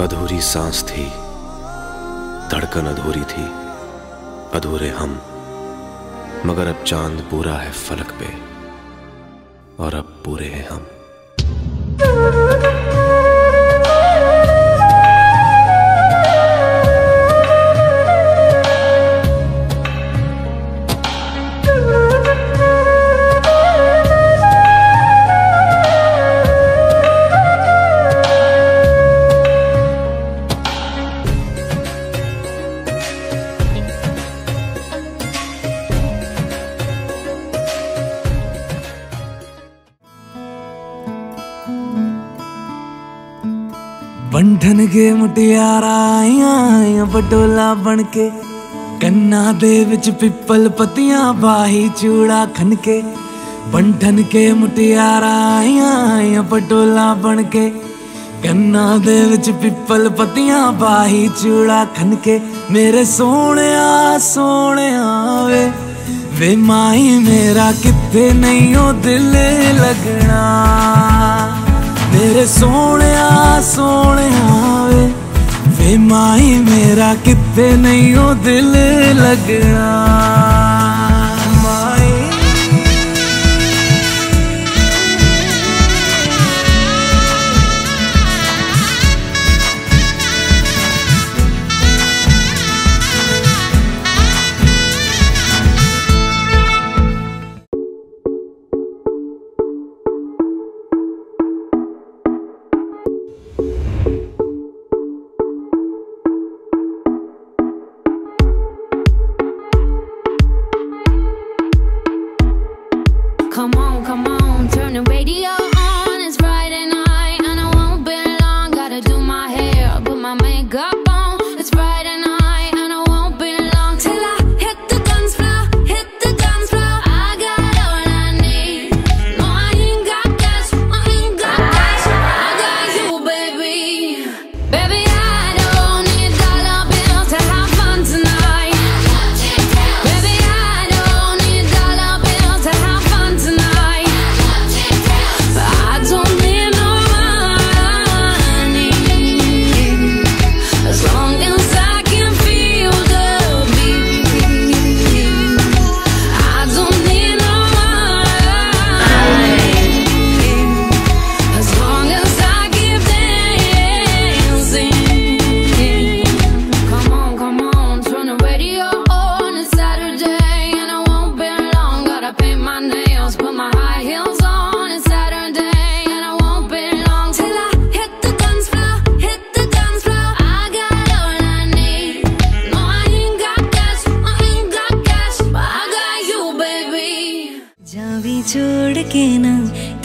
अधूरी सांस थी, धड़कन अधूरी थी, अधूरे हम। मगर अब चाँद पूरा है फलक पे, और अब पूरे हैं हम। ਬੰਧਨ ਕੇ ਮੁਟਿਆਰਾਂ ਆਈਆਂ ਆਈਆਂ ਪਟੋਲਾ ਬਣ ਕੇ ਕੰਨਾਂ ਦੇ ਵਿੱਚ ਪਿੱਪਲ ਪੱਤੀਆਂ ਬਾਹੀ ਚੂੜਾ ਖਨ ਕੇ ਬੰਧਨ ਕੇ ਮੁਟਿਆਰਾਂ ਆਈਆਂ ਆਈਆਂ ਪਟੋਲਾ ਬਣ ਕੇ ਕੰਨਾਂ ਦੇ ਵਿੱਚ ਪਿੱਪਲ ਪੱਤੀਆਂ ਬਾਹੀ ਚੂੜਾ ਖਨ ਕੇ ਮੇਰੇ ਸੋਹਣਿਆ ਸੋਹਣਿਆ ਵੇ ਵੇ ਮਾਈ ਮੇਰਾ ਕਿੱਥੇ ਨਹੀਂ ਉਹ ਦਿਲ ਲੱਗਣਾ ਮੇਰੇ ਸੋਹਣਿਆ ਸੋਹਣਿਆ ਵੇ। ਵੇ ਮਾਈ ਮੇਰਾ ਕਿਤੇ ਨਹੀਂ ਉਹ ਦਿਲ ਲੱਗਣਾ। The radio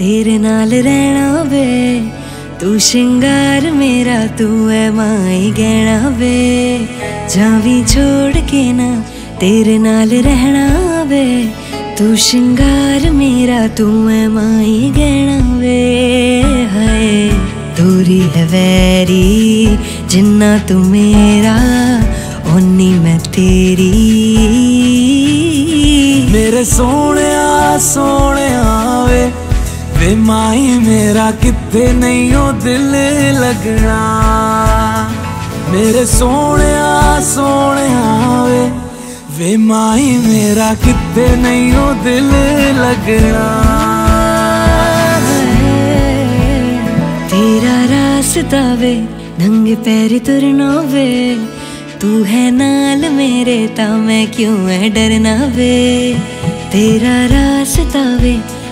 ਤੇਰੇ ਨਾਲ ਰਹਿਣਾ ਵੇ ਤੂੰ ਸ਼ਿੰਗਾਰ ਮੇਰਾ ਤੂੰ ਐ ਮਾਈ ਗਹਿਣਾ ਵੇ ਜਾਵੀ ਛੋੜ ਕੇ ਨਾ ਤੇਰੇ ਨਾਲ ਰਹਿਣਾ ਵੇ ਤੂੰ ਸ਼ਿੰਗਾਰ ਮੇਰਾ ਤੂੰ ਐ ਮਾਈ ਗਹਿਣਾ ਵੇ ਹਾਏ ਦੂਰੀ ਹੈ ਵੈਰੀ ਜਿੰਨਾ ਤੂੰ ਮੇਰਾ ਓਨੀ ਮੈਂ ਤੇਰੀ ਮੇਰੇ ਸੋਹਣਿਆ ਸੋਹਣਿਆ ਵੇ ਵੇ ਮਾਈ ਮੇਰਾ ਕਿੱਥੇ ਨਹੀਂ ਉਹ ਦਿਲ ਲੱਗਣਾ ਮੇਰੇ ਸੋਹਣਿਆ ਸੋਹਣਿਆ ਵੇ ਵੇ ਮਾਈ ਮੇਰਾ ਕਿੱਥੇ ਨਹੀਂ ਉਹ ਦਿਲ ਲੱਗਣਾ ਤੇਰਾ ਰਾਸਤਾ ਵੇ ਨੰਗੇ ਪੈਰ ਤੁਰਨਾ ਵੇ ਤੂੰ ਹੈ ਨਾਲ ਮੇਰੇ ਤਾਂ ਮੈਂ ਕਿਉਂ ਐ ਡਰਨਾ ਵੇ ਤੇਰਾ ਰਾਸਤਾ ਵੇ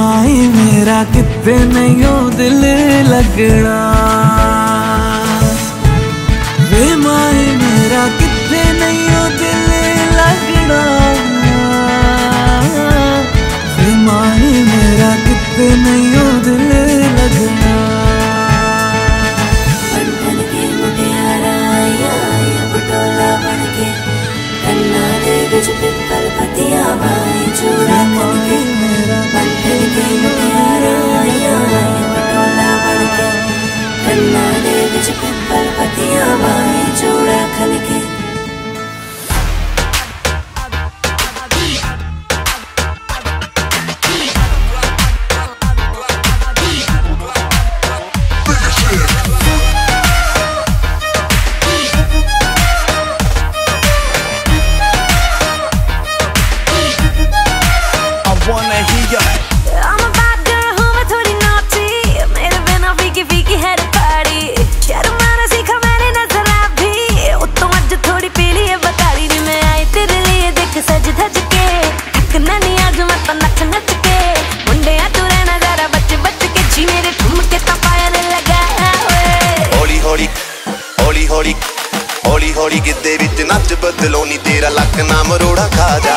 ਵੇ ਮੇਰਾ ਕਿੱਥੇ ਨਹੀਂ ਉਹ ਦਿਲ ਲੱਗਣਾ। बीच पिंपल पतिया बाई जोड़ा खल के ਥੋੜੀ ਹੌਲੀ ਗਿੱਦੇ ਵਿੱਚ ਨੱਚ ਬਦਲੋ ਨੀ ਤੇਰਾ ਲੱਕ ਨਾ ਮਰੋੜਾ ਖਾ ਜਾ।